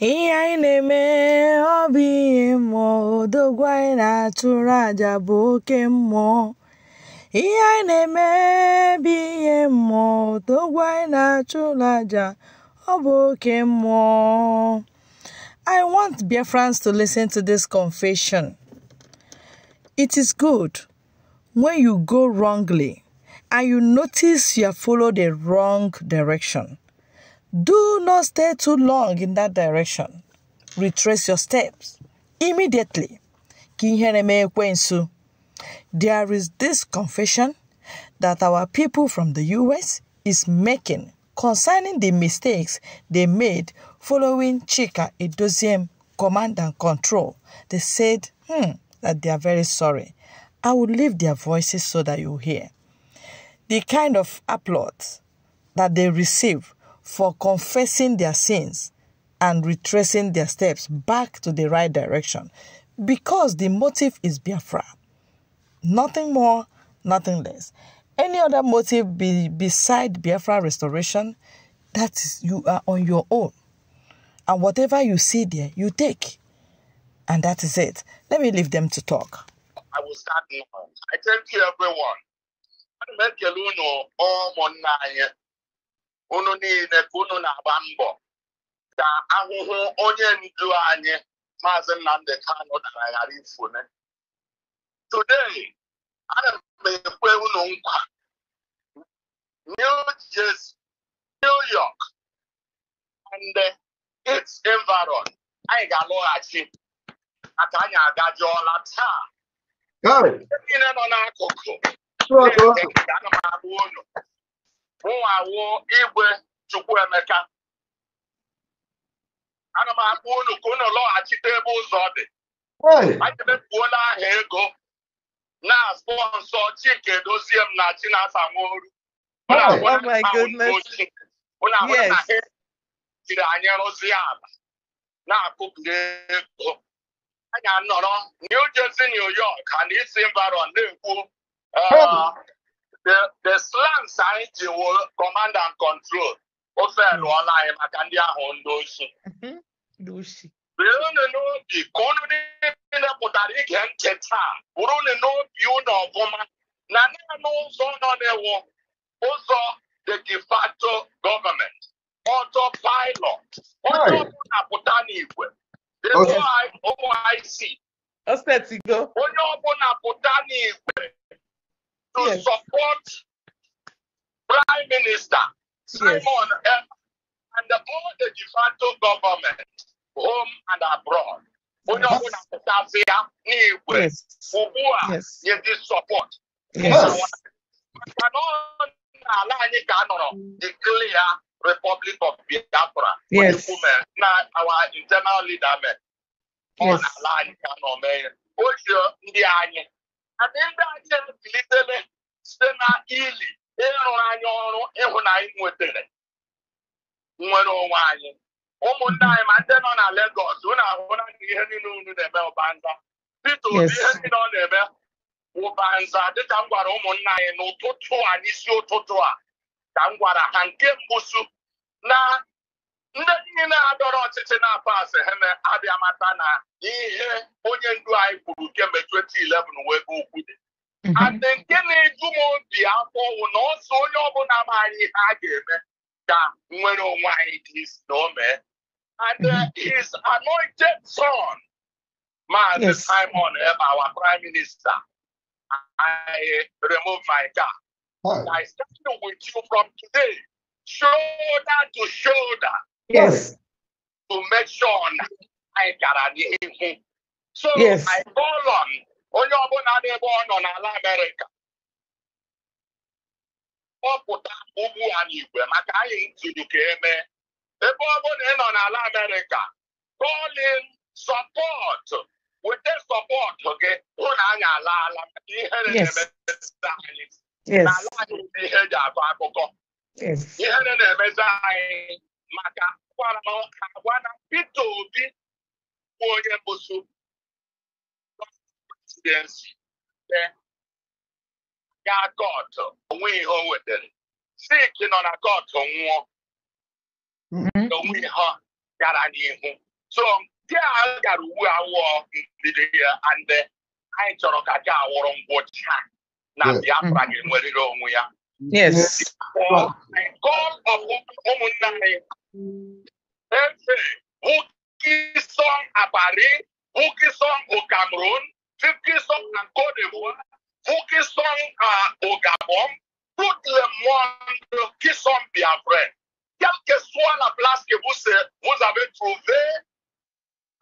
ihe anyị na-eme ọ bụ ihe mmụọ odogwu anyị na-atụrụ aja bụ oke mmụọ ihe anyị na-eme bụ ihe mmụọ odogwu anyị na-achụrụ aja ọ bụ oke mmụọ I want Biafrans to listen to this confession. It is good when you go wrongly and you notice you have followed the wrong direction. Do not stay too long in that direction. Retrace your steps immediately. There is this confession that our people from the US is making concerning the mistakes they made following Chika Edoziem command and control. They said hmm, that they are very sorry. I will leave their voices so that you hear. The kind of applause that they receive for confessing their sins and retracing their steps back to the right direction because the motive is Biafra. Nothing more, nothing less. Any other motive be, beside Biafra restoration, that is, you are on your own. And whatever you see there, you take. And that is it. Let me leave them to talk. I will start now. I thank you, everyone. Unu niile ka unu na-agba mbọ ka ahụhụ onye ndu anyị maazị Nnamdi Kanu dara ghara ifune. Today, ana m ekwe unu nkwa. New Jersey, New York, and its environ anyị ga-alọghachi maka anyị agajọọla taa. Niile nọ n'akụkụ ana m agba unu. Mụnwawo igwe Chukwuemeka ana m agba unu ka unu lọghachite ebe ụzọ dị. Anyị emefuola aha ego na spọnsọ Chika Edozie m na Chinasa Nworu Oh my na Yes. ha jiri anyị rụzie ala na-akụpụrụ ego. Anyị anọrọ New Jersey, New York and East Environ na-ekwu uh, the the slangs anyị ji wụ command and control. Ofe lụọla anyị maka ndị ahụ ndị ochi Lucy. buru unu n'obi ka unu niile pụtara ige ntị taa. Unu n'obi unu ọfụma na naanị ụzọ nọ n'iwu ụzọ the de facto gọọmenti autopilot onye ọbụla pụta n'igwe. Onye ọbụla pụta n'igwe to Yes. support prime minister Simon M. and all the de facto government home and abroad onye ọbụla pụtasị ya n'igwe Yes. ugbu a Yes. nye this support Yes. maka na ọ anyị ka nọrọ declare Republic of Biafra Yes. Na our internal leader mere ọ Yes. n'ala anyị ka nọ mee ya o ji ndị anyị adị ndị anyị ebilitele site na ili ịrụrụ anyị ọrụ ịhụ na anyị nwetara nwere onwe anyị. Ụmụnne anyị ma ndị nọ na Lagos unu ahụ na ihe niile unu na-eme ụbanza Peter Obi ihe niile ọ na-eme ụbanza dịka m gwara ụmụnne anyị n'ụtụtụ a n'isi ụtụtụ a ka m gwara ha nke mbụsu na ndị niile adọrọ ọchịchị na-apụ asị ha na abịa mata na ihe onye ndu anyị kwuru kemgbe 2011 wee bụ okwu dị. And nke na-eju m obi afọ wụ na ọsọ onye ọbụla maara ihe a ga-eme ka nwere onwe anyị dị isi na o mee. And uh, his anointed son Maazị. Simon Eba, our prime minister I remove my Hi. I stand with you from today shoulder to shoulder. Yes. to make sure na anyị gara n'ihu. So Yes. I call on onye ọbụla n'ebe ọ nọ n'ala Amerịka. Kpọpụta ugbu a n'igwe maka anyị ntụrụ ka eme. Ebe ọ bụla ị nọ n'ala Amerịka, call in support. Wete support gị hụ na anyị alaala maka ihere Yes. na-emezi anyị. Yes. N'ala anyị bụ ihe eji akọ akụkọ. Ihere na-emezi anyị maka gwara agwa na Peter Obi bụ onye bụso presidency. Ga kọtụ onwe ihe o wetara sik nọ na kọtụ nwụọ. Mhm. onwe ihe gara n'ihu. So nke a gara uwe awụọ ndidi ya and anyị chọrọ ka nke a wụrụ ngwụcha. Na. Biafra ga-enwerịrị onwe ya. Yes. I call upon ụmụnna anyị efe Bukisong Abari, Bukisong au Cameroun, Bukisong en Côte d'Ivoire, Bukisong euh, au Gabon, tout le monde qui sont biafrais. Quelle que soit la place que vous, vous avez trouvée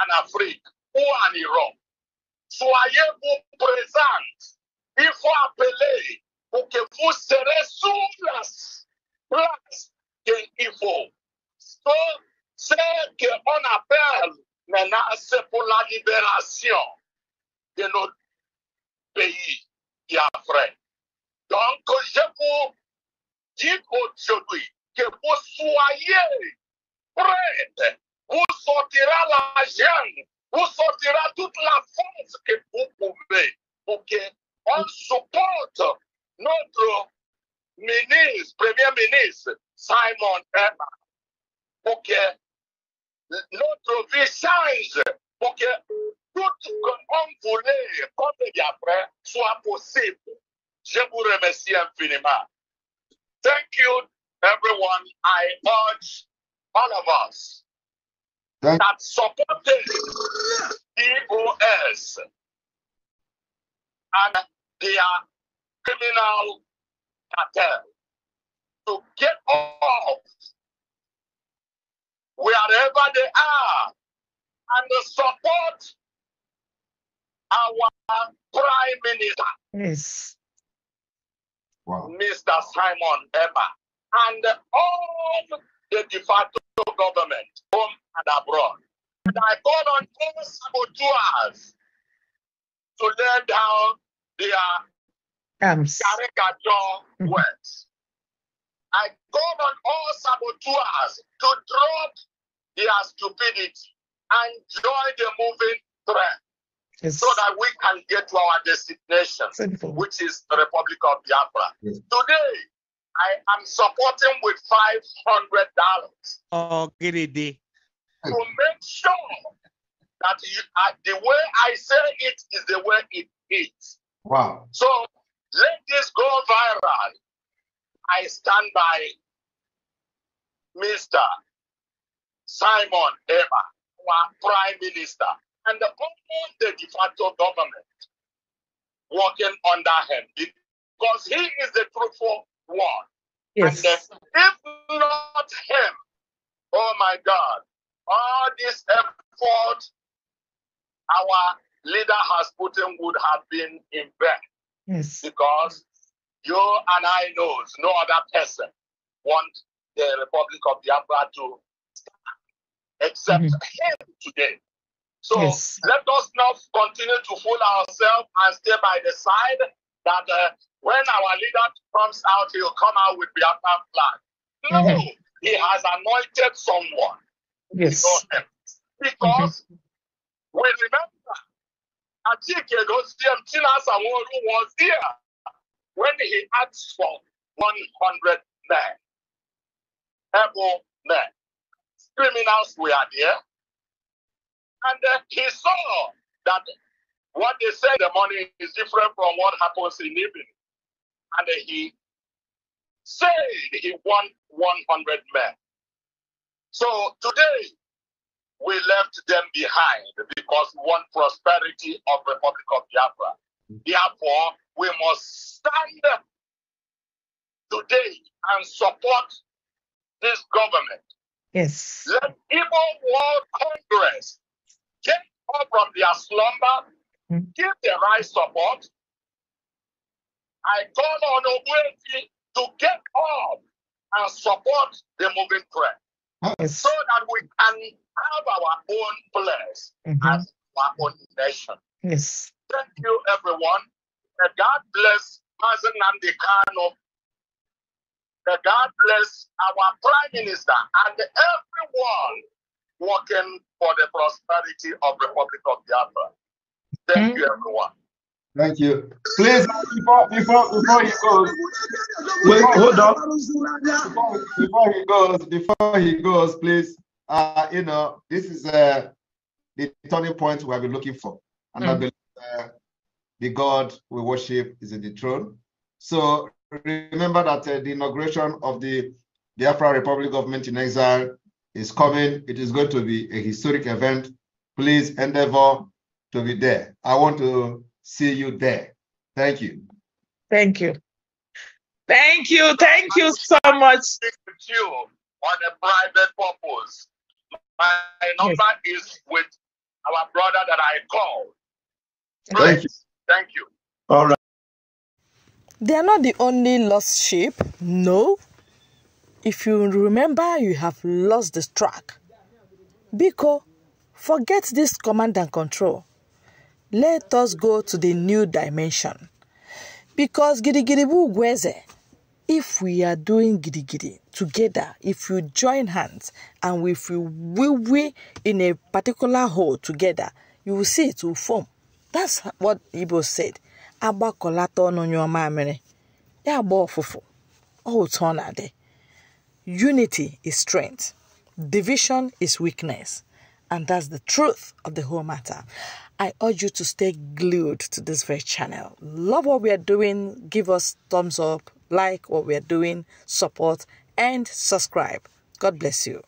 en Afrique ou en Europe, soyez-vous présents. Il faut appeler pour que vous serez sous la place qu'il faut. Ce qu'on appelle maintenant, c'est pour la libération de notre pays biafrais. Donc, je vous dis aujourd'hui que vous soyez prêts. Vous sortira l'argent, vous sortira toute la force que vous pouvez pour qu'on supporte notre ministre, premier ministre, Simon Emma, pour que notre vie change, pour que tout ce qu'on voulait comme après soit possible. Je vous remercie infiniment. Thank you, everyone. I urge all of us Thank- that supported DOS and their criminal cartel to get off wherever they are and support our prime minister, Yes. Wow. Mr. Simon Ekpa, and all the de facto government, home and abroad. And I call on all saboteurs to lay down their Arms. caricature Mhm. words. I call on all saboteurs to drop their stupidity and join the moving thread Yes. so that we can get to our destination, Simple. which is the Republic of Biafra. Yes. Today, I am supporting with $500 Ogiridi. to make sure that you, uh, the way I say it is the way it is. Wow. So let this go viral. I stand by Mr. Simon Ekpa, our Prime Minister, and all the de facto government working under him because he is the truthful one. Yes. And if not him, oh my God, all this effort our leader has put in would have been in vain Yes. because you and I knows no other person want the Republic of Biafra to except Mhm. him today. So Yes. let us not continue to fool ourselves and stay by the side that uh, when our leader comes out, he'll come out with Biafra flag. No, Mhm. he has anointed someone. Yes. know him. Because we remember Chinasa Nworu was there when he asked for 100 men, able men. Criminals were there. And uh, he saw that what they say the money is different from what happens in evening. And uh, he said he want 100 men. So today, we left them behind because we want prosperity of Republic of Biafra. Therefore, we must stand today and support this government. Yes. Let Igbo World Congress get up from their slumber, Mm. give the right support. I call on Obuefi to get up and support the moving trend Yes. so that we can have our own place Mhm. as our own nation. Yes. Thank you, everyone. May God bless Mazi Nnamdi Kanu. May God bless our Prime Minister and everyone working for the prosperity of Republic of Biafra. Thank you, everyone. Thank you. Please, before before before he goes, Wait, hold on. before, before he goes, before he goes, please, uh, you know, this is uh, the turning point we have been looking for. And I Mm. believe uh, the God we worship is in the throne. So remember that uh, the inauguration of the Biafra Republic government in exile is coming. It is going to be a historic event. Please endeavor to be there. I want to see you there. Thank you. Thank you. Thank you. Thank you so much. With you on a private purpose. My number is with our brother that I called. Thank you. Thank you. All right. They are not the only lost sheep. No. If you remember, you have lost the track. Biko, forget this command and control. Let us go to the new dimension. Because Gidigiribu Gweze, if we are doing Gidigidi together, if you join hands and if we we, we in a particular hole together, you will see it will form. That's what Igbo said. Agbakọlata ọnụ nyụọ mamịrị, ya agba ọfụfụ. Ọ otu ọ. Unity is strength. Division is weakness. And that's the truth of the whole matter. I urge you to stay glued to this very channel. Love what we are doing. Give us thumbs up, like what we are doing, support, and subscribe. God bless you.